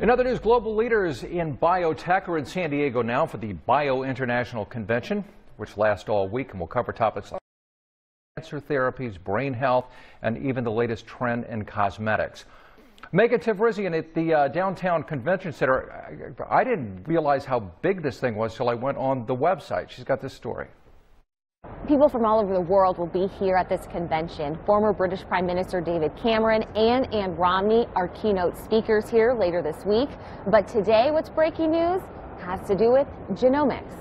In other news, global leaders in biotech are in San Diego now for the Bio International Convention, which lasts all week and will cover topics like cancer therapies, brain health, and even the latest trend in cosmetics. Megan Tevrizian at the uh, downtown convention center. I didn't realize how big this thing was till I went on the website. She's got this story. People from all over the world will be here at this convention. Former British Prime Minister David Cameron and Ann Romney are keynote speakers here later this week. But today, what's breaking news has to do with genomics.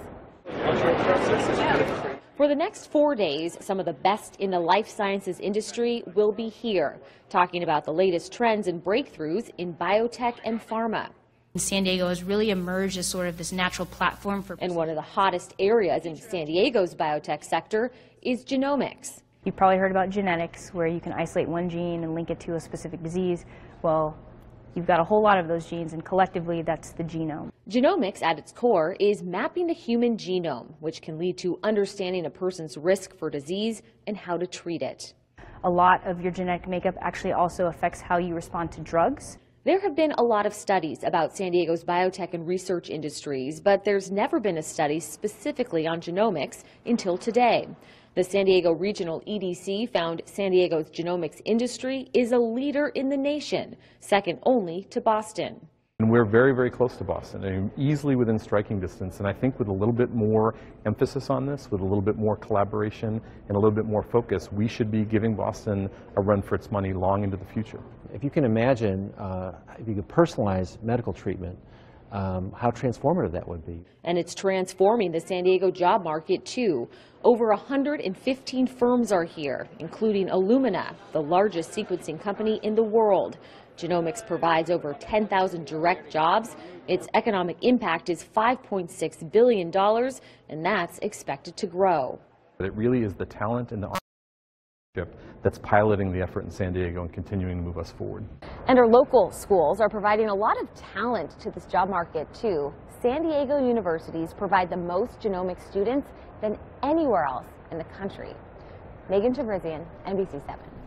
For the next four days, some of the best in the life sciences industry will be here, talking about the latest trends and breakthroughs in biotech and pharma. San Diego has really emerged as sort of this natural platform for. And one of the hottest areas in San Diego's biotech sector is genomics. You've probably heard about genetics, where you can isolate one gene and link it to a specific disease. Well, you've got a whole lot of those genes, and collectively, that's the genome. Genomics, at its core, is mapping the human genome, which can lead to understanding a person's risk for disease and how to treat it. A lot of your genetic makeup actually also affects how you respond to drugs. There have been a lot of studies about San Diego's biotech and research industries, but there's never been a study specifically on genomics until today. The San Diego Regional EDC found San Diego's genomics industry is a leader in the nation, second only to Boston. And we're very, very close to Boston, and easily within striking distance. And I think with a little bit more emphasis on this, with a little bit more collaboration and a little bit more focus, we should be giving Boston a run for its money long into the future. If you can imagine, uh, if you could personalize medical treatment, um, how transformative that would be. And it's transforming the San Diego job market too. Over 115 firms are here, including Illumina, the largest sequencing company in the world. Genomics provides over 10,000 direct jobs. Its economic impact is $5.6 billion, and that's expected to grow. But It really is the talent and the entrepreneurship that's piloting the effort in San Diego and continuing to move us forward. And our local schools are providing a lot of talent to this job market too. San Diego universities provide the most genomic students than anywhere else in the country. Megan Tevrizian, NBC 7.